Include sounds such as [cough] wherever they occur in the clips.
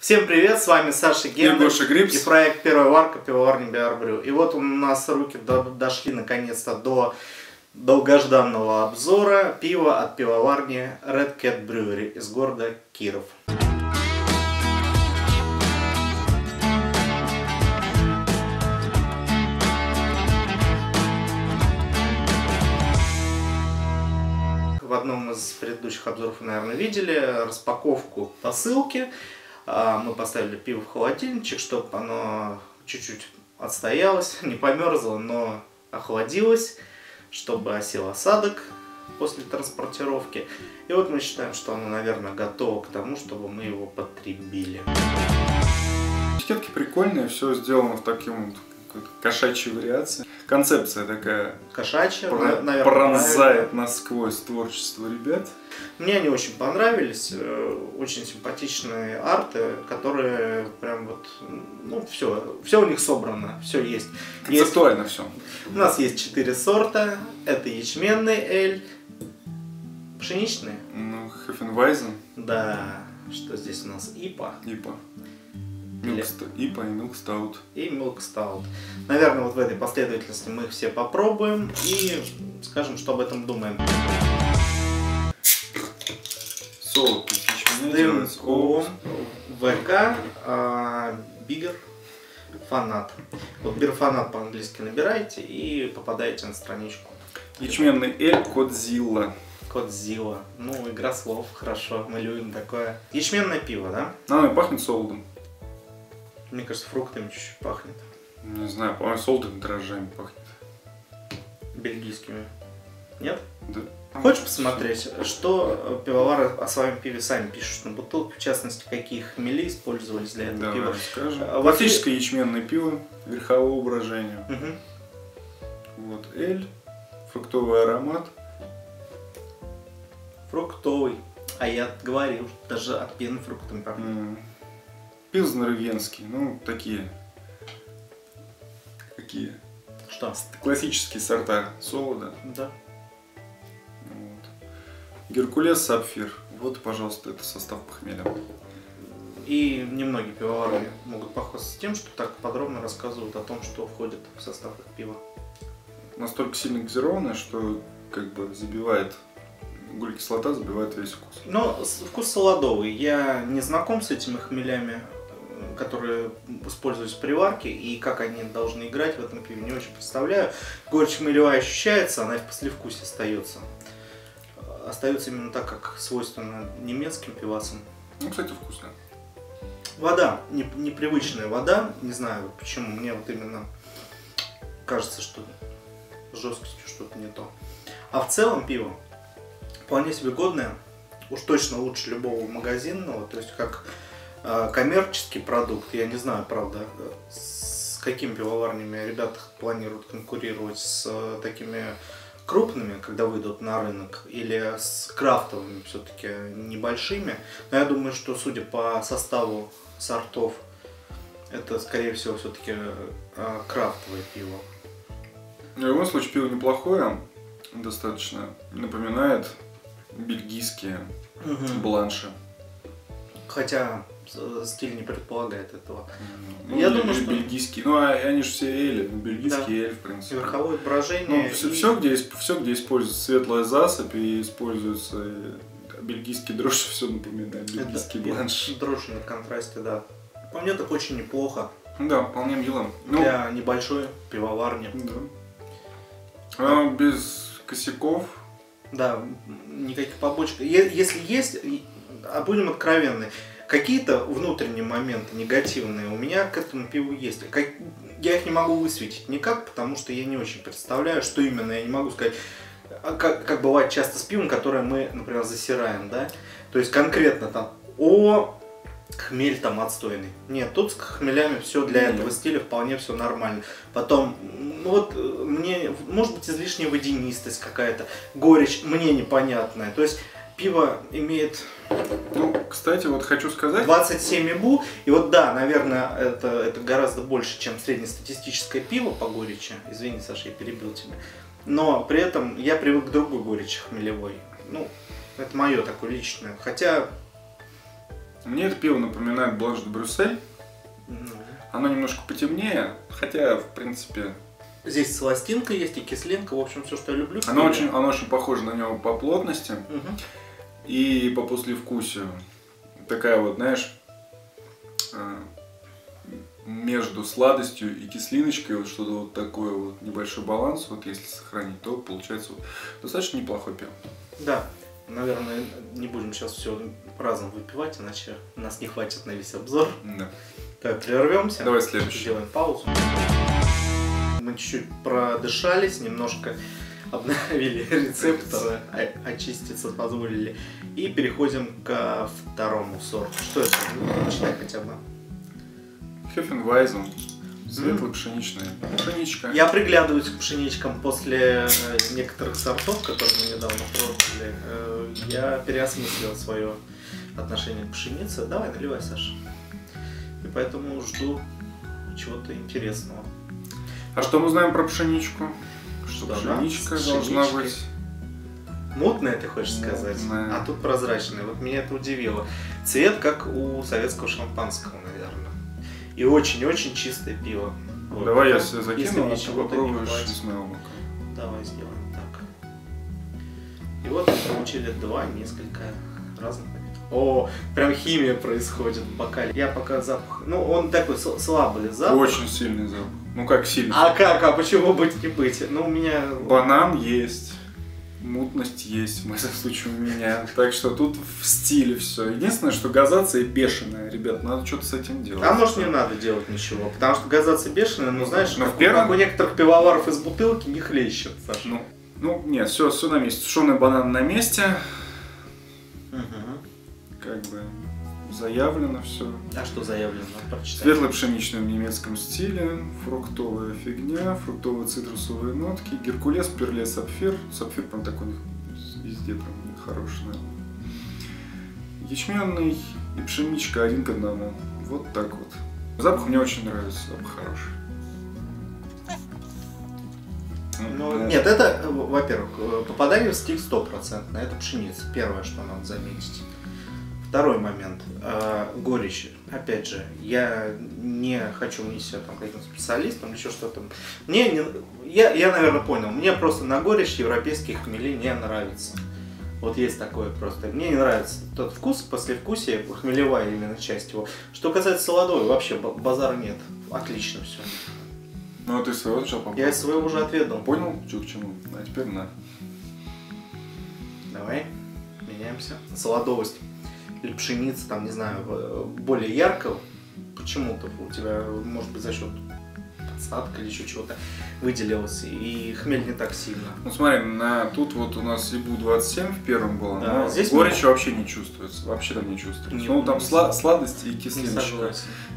Всем привет, с вами Саша Грипс. и проект «Первая варка» пивоварни Биарбрю. И вот у нас руки до- дошли наконец-то до долгожданного обзора пива от пивоварни Red Cat Brewery из города Киров. В одном из предыдущих обзоров вы, наверное, видели распаковку посылки. А, Мы поставили пиво в холодильничек, чтобы оно чуть-чуть отстоялось, [laughs] не померзло, но охладилось, чтобы осел осадок после транспортировки. И вот мы считаем, что оно, наверное, готово к тому, чтобы мы его потребили. Этикетки прикольные, все сделано в таким вот кошачьей вариации. Концепция такая Кошачья, про- на- наверное, пронзает насквозь творчество ребят. Мне они очень понравились, э, очень симпатичные арты, которые прям вот, ну все, все у них собрано, все есть. Есть Концептуально все. У нас есть четыре сорта. Это ячменный эль, пшеничный. Ну, Хефенвайзен, Да, что здесь у нас ипа ИПА. Или- ИПА и Милкстаут. и milk stout. Наверное, вот в этой последовательности мы их все попробуем и скажем, что об этом думаем. Солод. ООМ, ВК, Бигер, Фанат. Вот Бир Фанат по-английски набираете и попадаете на страничку. Ячменный эль Кодзилла. Код Зила. Ну, игра слов, хорошо, мы любим такое. Ячменное пиво, да? Оно и пахнет солодом. Мне кажется, фруктами чуть-чуть пахнет. Не знаю, по-моему, солодом дрожжами пахнет. Бельгийскими. Нет? Да. Хочешь посмотреть, что пивовары о своем пиве сами пишут на бутылке, в частности, какие хмели использовались для этого Давай пива? расскажем. А, Классическое ячменное пиво верхового брожения. Мгм. Вот эль, фруктовый аромат. Фруктовый. А я говорил, что даже от пены фруктами пахнет. М, Пилзнер венский, ну, такие. Какие? Что? Классические сорта солода. Да. Вот. Геркулес, сапфир. Вот, пожалуйста, это состав похмелья. И немногие пивовары могут похвастаться тем, что так подробно рассказывают о том, что входит в состав их пива. Настолько сильно газированное, что как бы забивает, углекислота забивает весь вкус. Но вкус солодовый. Я не знаком с этими хмелями, которые используются при варке, и как они должны играть в этом пиве, не очень представляю. Горечь хмелевая ощущается, она и в послевкусии остается. Остается именно так, как свойственно немецким пивасам. Ну, кстати, вкусно. Вода, не- непривычная вода, не знаю почему, мне вот именно кажется, что жесткостью что-то не то. А в целом пиво вполне себе годное, уж точно лучше любого магазинного, то есть как коммерческий продукт, я не знаю, правда, э, с какими пивоварнями ребята планируют конкурировать с э, такими крупными, когда выйдут на рынок, или с крафтовыми все-таки небольшими. Но я думаю, что судя по составу сортов, это скорее всего все-таки крафтовое пиво. В любом случае, пиво неплохое, достаточно напоминает бельгийские бланши. Хотя э, стиль не предполагает этого. Ну, Я думаю, что- бельгийские. Ну, а они же все эли, ну, бельгийский эль, в принципе. Верховое брожение. Ну, все, и- где, исп- всё, где используется светлая засыпь и используется э, бельгийский дрожж, все напоминает бельгийский это бланш. дрожь на контрасте, да. По мне так очень неплохо Ну Да, вполне мило. Ну, для небольшой пивоварни. да. А, без косяков. Да, никаких побочек. Если есть, а будем откровенны, какие-то внутренние моменты негативные у меня к этому пиву есть. Как- Я их не могу высветить никак, потому что я не очень представляю, что именно. Я не могу сказать, А как, как бывает часто с пивом, которое мы, например, засираем, да? То есть конкретно там, о, хмель там отстойный. Нет, тут с хмелями все для Нет. этого стиля вполне все нормально. Потом, ну вот, э, мне, может быть, излишняя водянистость какая-то, горечь мне непонятная. То есть пиво имеет Ну, кстати, вот хочу сказать, 27 ибу, и вот да, наверное, это, это гораздо больше, чем среднестатистическое пиво по горечи. Извини, Саша, я перебил тебя. Но при этом я привык к другой горечи хмелевой. Ну, это мое такое личное. Хотя Мне это пиво напоминает Бланш де Брюссель. Ну, Оно немножко потемнее, хотя, в принципе, Здесь сластинка есть и кислинка, в общем, все, что я люблю. оно очень, оно очень похоже на него по плотности Мгм. И по послевкусию. Такая вот, знаешь, э, между сладостью и кислиночкой, вот что-то вот такое вот небольшой баланс, вот если сохранить, то получается вот достаточно неплохой пиво. Да, наверное, не будем сейчас все разом выпивать, иначе у нас не хватит на весь обзор. Да. Так, прервемся. Давай следующий. Сделаем паузу. Мы чуть-чуть продышались, немножко обновили [laughs] рецепторы, о- очиститься позволили. И переходим ко второму сорту. Что это? Читай хотя бы. Хефенвайзен. Светлая пшеничная пшеничка. Я приглядываюсь к пшеничкам после э, некоторых сортов, которые мы недавно пробовали. Э, Я переосмыслил свое отношение к пшенице. Давай, наливай, Саша. И поэтому жду чего-то интересного. А что мы знаем про пшеничку? С должна быть. Мутное, ты хочешь сказать? Мутное. А тут прозрачное. Вот меня это удивило. Цвет, как у советского шампанского, наверное. И очень-очень чистое пиво. Вот. Давай я себе закину, а ты попробуешь из моего бока. Давай сделаем так. И вот мы получили два несколько разных. О, прям химия происходит в бокале. Я пока запах... Ну, он такой слабый запах. Очень сильный запах. Ну как сильный? А как? А почему быть не быть? Ну, у меня... Банан есть. Мутность есть, в моем случае у меня. Так что тут в стиле все. Единственное, что газация бешеная, ребят, надо что-то с этим делать. А может не надо делать ничего, потому что газация бешеная, ну знаешь, Но как, в у- первом- как у некоторых пивоваров из бутылки не хлещет, Саша. Ну, ну нет, все, все на месте. Сушеный банан на месте. Как бы заявлено все. А что заявлено? Прочитай. Светло-пшеничный в немецком стиле, фруктовая фигня, фруктовые цитрусовые нотки, геркулес, перле, сапфир. Сапфир прям такой у них везде прям хороший, наверное. Ячменный и пшеничка один к одному. Вот так вот. Запах мне очень нравится, запах хороший. Ну, Да. нет, это, во-первых, попадание в стиль стопроцентно. Это пшеница. Первое, что надо заметить. Второй момент. э, горечь. Опять же, я не хочу мне себя там каким-то специалистом или еще что-то. Мне не, я, я, наверное, понял. Мне просто на горечь европейских хмелей не нравится. Вот есть такое просто. Мне не нравится тот вкус, послевкусие, хмелевая именно часть его. Что касается солодой, вообще ба- базара нет. Отлично все. Ну, а ты своего сначала попробуй. Я своего уже отведал. Понял, что к чему? А теперь на. Давай, меняемся. Солодовость или пшеница, там, не знаю, э, более яркого. Почему-то у тебя, может быть, за счет подсадка или еще чего-то выделилось. И хмель не так сильно. Ну смотри, на, тут вот у нас ИБУ 27 в первом было, Да, но здесь горечи вообще не чувствуется, вообще там не чувствуется. Не- ну там не сла- сладости и кислиночка.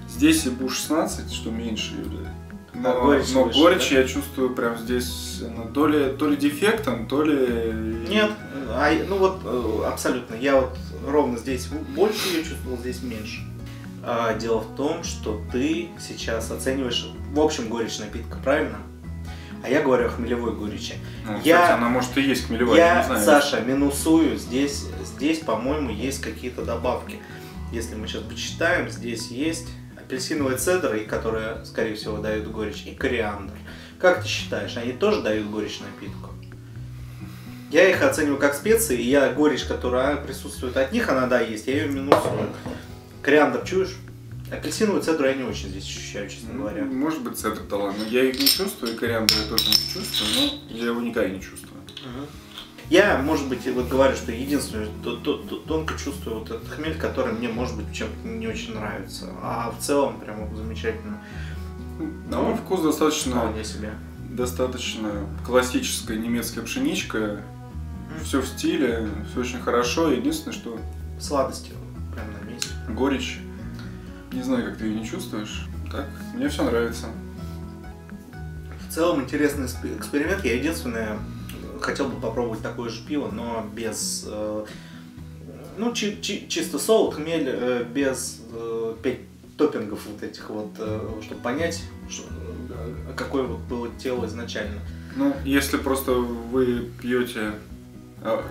Здесь ИБУ 16, что меньше ее, Но, А горечь но выше, горечь да? я чувствую прям здесь, ну, то ли, то ли дефектом, то ли... Нет, а, ну вот э, абсолютно. Я вот ровно здесь больше ее чувствовал, здесь меньше. А, дело в том, что ты сейчас оцениваешь в общем горечь напитка, правильно? А я говорю о хмелевой горечи. Ну, Я- кстати, она может и есть хмелевая, я, Я, не знаю. Саша, минусую. Здесь, здесь, по-моему, есть какие-то добавки. Если мы сейчас почитаем, здесь есть апельсиновая цедра, которая, скорее всего, дает горечь, и кориандр. Как ты считаешь, они тоже дают горечь напитку? Я их оцениваю как специи, и я горечь, которая присутствует от них, она да есть, я ее минусую. Кориандр чуешь? Апельсиновую цедру я не очень здесь ощущаю, честно Ну, говоря. Может быть, цедр дала, но я их не чувствую, и кориандр я тоже не чувствую, но я его никогда не чувствую. Мгм. Я, может быть, вот говорю, что единственное, то- то- то- тонко чувствую вот этот хмель, который мне, может быть, чем-то не очень нравится. А в целом, прям замечательно. На мой вкус достаточно, Вполне себе. достаточно классическая немецкая пшеничка. Все в стиле, все очень хорошо. Единственное, что Сладости прям на месте. горечь. Не знаю, как ты ее не чувствуешь. Так, мне все нравится. В целом, интересный эксп- эксперимент. Я единственное, хотел бы попробовать такое же пиво, но без... э, ну, чи- чи- чисто солод, хмель, э, без э, пять топпингов вот этих вот, чтобы понять, что- какое вот было тело изначально. Ну, если просто вы пьете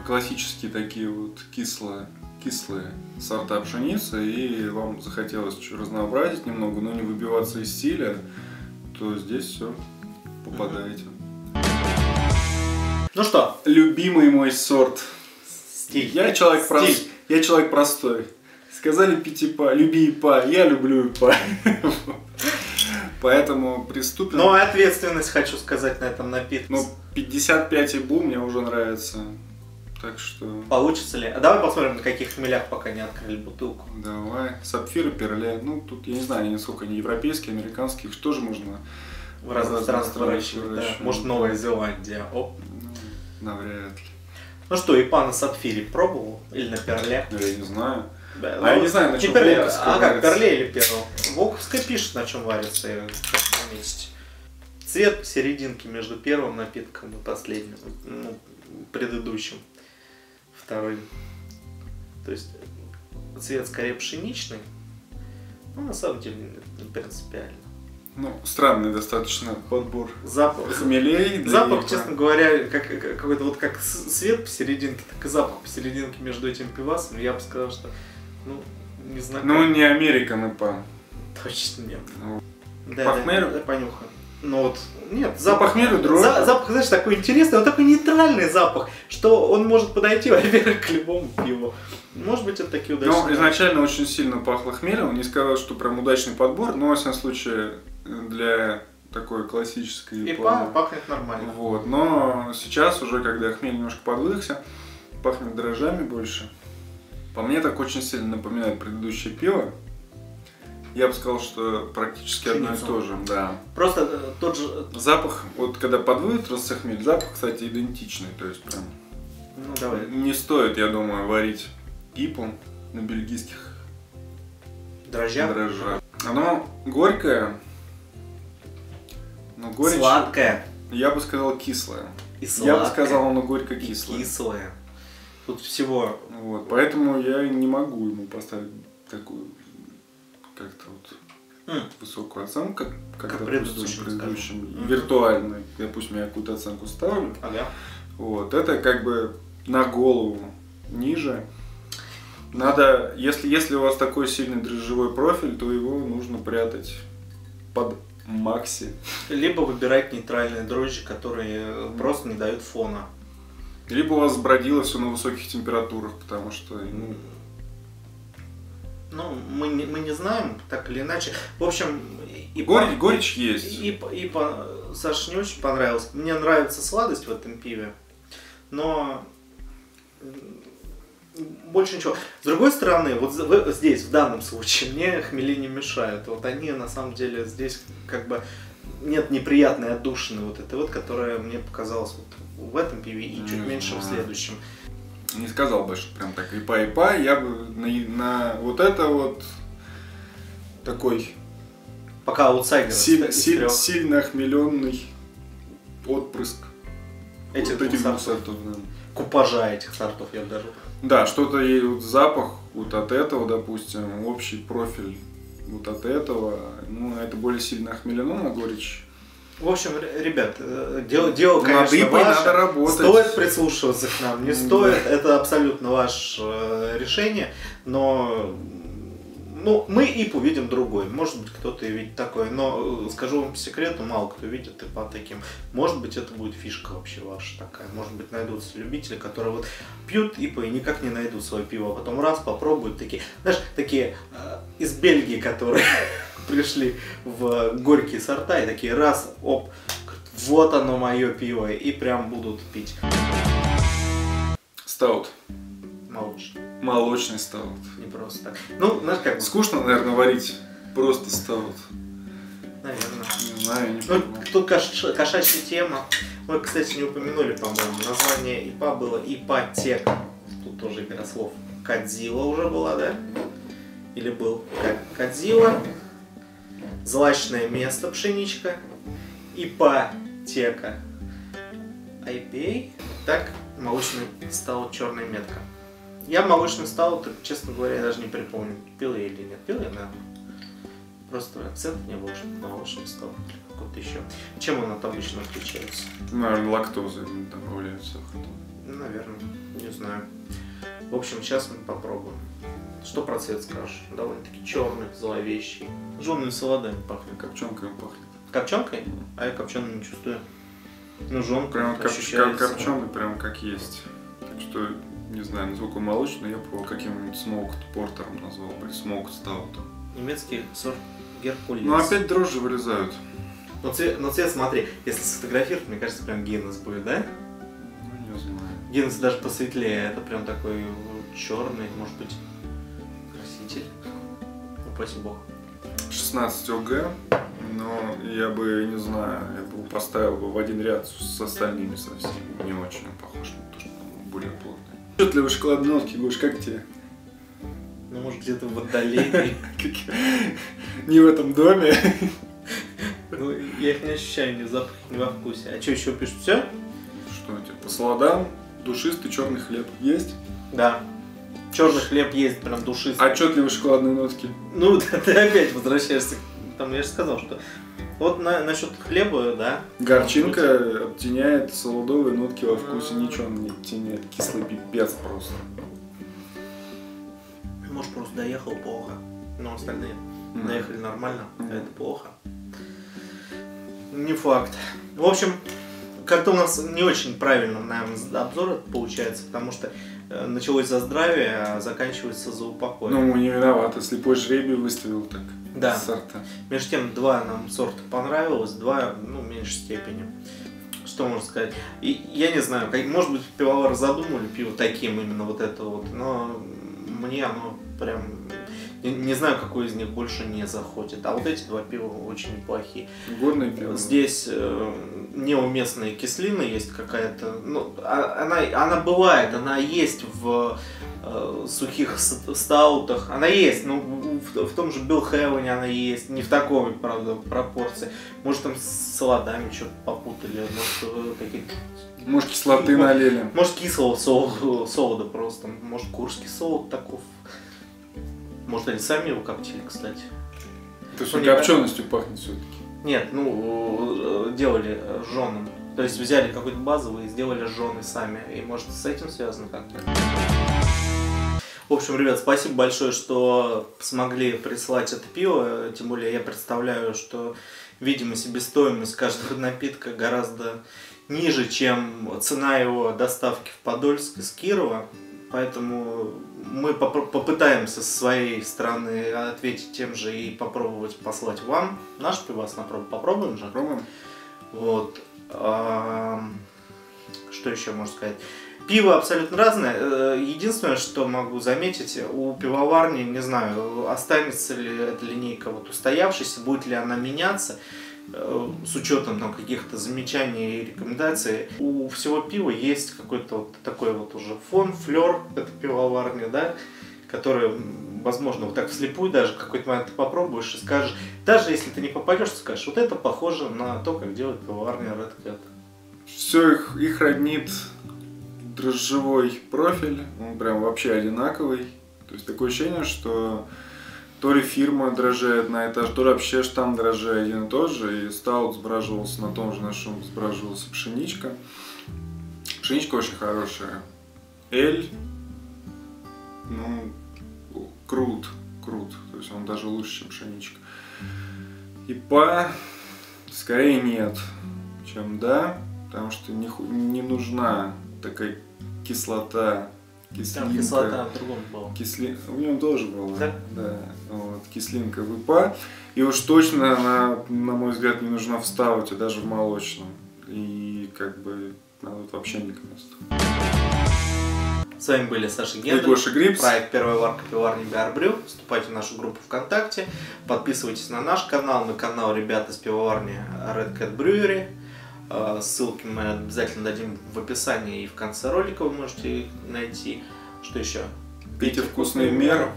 классические такие вот кисло, кислые сорта пшеницы, и вам захотелось разнообразить немного, но не выбиваться из стиля, то здесь все попадаете. Ну что, Любимый мой сорт. стиль. Я человек, Стиль. я человек простой. Сказали пить ИПА, люби ИПА, я люблю ИПА. Поэтому приступим. Но ответственность, хочу сказать, на этом напитке. Ну, 55 ИБУ мне уже нравится. Так что Получится ли? А давай посмотрим, на каких хмелях пока не открыли бутылку. давай. Сапфир и перле. Ну, тут, я не знаю, они сколько они европейские, американские. Их тоже можно, В разных странах странах выращивать, да. Может, Новая Зеландия. Оп. ну, навряд ли. Ну что, ипа на сапфире пробовал? Или на перле? Ну, Я не знаю. Да, А я не знаю, на чем перле. Волковская А как, варится. перле или перл? Волковская пишет, на чем варится я на месте. Цвет посерединке между первым напитком и последним. Ну, предыдущим. Вторым. То есть цвет скорее пшеничный. Ну, на самом деле, не принципиально. Ну, странный достаточно подбор Запах. хмелей. Запах, честно говоря, как, как- какой-то вот как свет посерединке, так и запах посерединке между этим пивасом. Я бы сказал, что, ну, не знаю. Ну, не Американ ИПА. Точно нет. Ну, Да, По да, да, понюхаем. Ну вот, нет, Запах хмелю дрожь. за- запах, знаешь, такой интересный, он такой нейтральный запах, что он может подойти, [laughs] во-первых, к любому пиву. Может быть, это такие удачные. Ну, изначально очень сильно пахло хмелем. Не сказал, что прям удачный подбор, но, во всяком случае, для такой классической И ИПА. па- пахнет нормально. Вот, но сейчас уже, когда хмель немножко подвыдохся, пахнет дрожжами больше. По мне так очень сильно напоминает предыдущее пиво. Я бы сказал, что практически одно и то же, да. Просто э, тот же, Запах, вот когда подвытрался хмель, запах, кстати, идентичный, то есть прям ну давай, не стоит, я думаю, варить ипу на бельгийских дрожжа, дрожжах. Оно горькое, но горечь, сладкое я бы сказал, кислое. и Я сладкое. бы сказал, оно горько-кислое. кислое. Тут всего Вот, поэтому я не могу ему поставить такую как-то вот М. высокую оценку, как, как, предыдущим, предыдущим скажем. Мгм. виртуально. Допустим, я какую-то оценку ставлю. Ага. Вот, это как бы на голову ниже. Надо, если, если у вас такой сильный дрожжевой профиль, то его нужно прятать под макси. Либо выбирать нейтральные дрожжи, которые просто не дают фона. Либо у вас бродило все на высоких температурах, потому что ну, Ну, мы не, мы не знаем, так или иначе. В общем, и горечь, горечь есть. И, и, по- Саше не очень понравилось. Мне нравится сладость в этом пиве, но больше ничего. С другой стороны, вот здесь, в данном случае, мне хмели не мешают. Вот они, на самом деле, здесь как бы нет неприятной отдушины вот этой вот, которая мне показалась вот в этом пиве и чуть меньше в следующем. Не сказал бы, что прям так ипа ипа. Я бы на, на вот это вот такой Пока аутсайдер силь- силь- сильно охмеленный отпрыск этих вот этих сортов. да. купажа этих сортов я бы даже Да, что-то и вот запах вот от этого, допустим, общий профиль вот от этого, ну, это более сильно охмелено на горечь. В общем, ребят, э, дело, дело Над конечно, ипой ваше. надо работать. Стоит прислушиваться к нам, не стоит, это абсолютно ваше э, решение, но ну, мы ИПу видим другой, может быть кто-то и видит такой, но э, скажу вам по секрету, мало кто видит и по таким. Может быть это будет фишка вообще ваша такая, может быть найдутся любители, которые вот пьют ИПу и никак не найдут свое пиво, а потом раз попробуют такие, знаешь, такие э, из Бельгии, которые [laughs] пришли в горькие сорта и такие раз, оп, вот оно мое пиво, и прям будут пить. Стаут. Молочный, Молочный стаут. не просто так. Ну, знаешь, как Скучно, наверное, варить просто стаут. наверное. Не знаю, не Ну, понимаю. тут кош- кошачья тема. Мы, кстати, не упомянули, по-моему. Название ИПА было ИПАТЕК. Тут тоже игра слов. Кадзила уже была, да? Или был? Кадзила. Злачное место, пшеничка. ИПАТЕКа. IPA. Так, молочный стал черная метка. Я молочный стал, честно говоря, я даже не припомню, пил я или нет. Пил я, наверное. Просто акцент не был, что молочный стал или какой-то еще. Чем он от обычного отличается? Наверное, лактозы добавляют сахар. Наверное, не знаю. В общем, сейчас мы попробуем. Что про цвет скажешь? Довольно-таки черный, зловещий. Жжеными саладами пахнет. Копченками пахнет. Копченкой? А я копченым не чувствую. Ну, жженка Прям коп, ощущается. копченый, прям как есть. Так что, не знаю, насколько молочный, я бы его каким-нибудь смоукт портером назвал бы, смоукт стаутом. Немецкий сорт Геркулес. Ну опять дрожжи вылезают. Но цвет, но цвет, смотри, если сфотографировать, мне кажется, прям Гиннес будет, да? Ну, не знаю. Гиннес даже посветлее, это прям такой черный, может быть, краситель. Упаси бог. 16 ОГ, но я бы, не знаю, я бы поставил бы в один ряд с остальными совсем. Не очень похож на то, что он более Отчетливые шоколадные нотки, Гош, как тебе? Ну, может, где-то в отдалении. [laughs] Не в этом доме. Ну, я их не ощущаю ни в запахе, ни во вкусе. А что еще пишут? Все? Что типа, по сладам душистый черный хлеб есть? Да. Черный хлеб есть прям душистый. Отчетливые шоколадные нотки. Ну, [laughs] ты опять возвращаешься. Там я же сказал, что вот на, насчет хлеба, да. Горчинка оттеняет солодовые нотки во вкусе, ничего он не оттеняет. Кислый пипец просто. Может, просто доехал плохо. Но остальные Мгм. доехали нормально, а Мгм. это плохо. Не факт. В общем, как-то у нас не очень правильно, наверное, обзор получается, потому что началось за здравие, а заканчивается за упокой. Ну, не виноваты, слепой жребий выставил так. Да. Сорта. Между тем, два нам сорта понравилось, два, ну, в меньшей степени. Что можно сказать? И я не знаю, как, может быть, пивовары задумали пиво таким именно вот это вот, но мне оно прям... Не, не знаю, какой из них больше не заходит. А вот эти два пива очень неплохие. Годное пиво. Здесь э, неуместная кислина есть какая-то. Ну, а- она, она бывает, она есть в э, сухих стаутах. Она есть, ну, в, в том же Билл Хевене она есть. Не в такой, правда, пропорции. Может, там с салатами что-то попутали, может, э, какие-то... Может, кислоты налили. Может, кислого сол- солода просто. Может, курский солод таков. Может, они сами его коптили, кстати. Все Ну, не копченостью пахнет все-таки. Нет, ну, э, делали жженым. То есть взяли какой-то базовый и сделали жженый сами. И может с этим связано как-то. В общем, ребят, спасибо большое, что смогли прислать это пиво. Тем более я представляю, что, видимо, себестоимость каждого [laughs] напитка гораздо ниже, чем цена его доставки в Подольск из Кирова. Поэтому мы попро- попытаемся со своей стороны ответить тем же и попробовать послать вам наш пивас на пробу. Попробуем же? Пробуем? Вот. Что еще можно сказать? Пиво абсолютно разное. Э, Единственное, что могу заметить, у пивоварни, не знаю, останется ли эта линейка вот устоявшейся, будет ли она меняться с учетом там, каких-то замечаний и рекомендаций. У всего пива есть какой-то вот такой вот уже фон, флер этой пивоварни, да, который, возможно, вот так вслепую даже какой-то момент ты попробуешь и скажешь, даже если ты не попадешь, скажешь, вот это похоже на то, как делает пивоварня Red Cat. Все их, их роднит дрожжевой профиль, он прям вообще одинаковый. То есть такое ощущение, что то ли фирма дрожжей одна и та же, то ли вообще штамм дрожжей один и тот же. И стаут сбраживался на том же, на чем сбраживался пшеничка. Пшеничка очень хорошая. Эль, ну, крут, крут. То есть он даже лучше, чем пшеничка. И по скорее нет, чем да, потому что не, не нужна такая кислота, кислинка. Там кислота в другом была. Кисли... В нем тоже было. Да? Да. Вот, кислинка в ИПА. И уж точно она, на мой взгляд, не нужна в стауте, даже в молочном. И как бы она тут вообще не к месту. С вами были Саша И Гендель. Гоша Грипс. Проект «Первая варка пиварни Биарбрю». Вступайте в нашу группу ВКонтакте. Подписывайтесь на наш канал, на канал ребят из пивоварни Red Cat Brewery. Э, Ссылки мы обязательно дадим в описании и в конце ролика вы можете их найти. Что еще? Пейте вкусные в меру.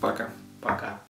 Пока. Пока.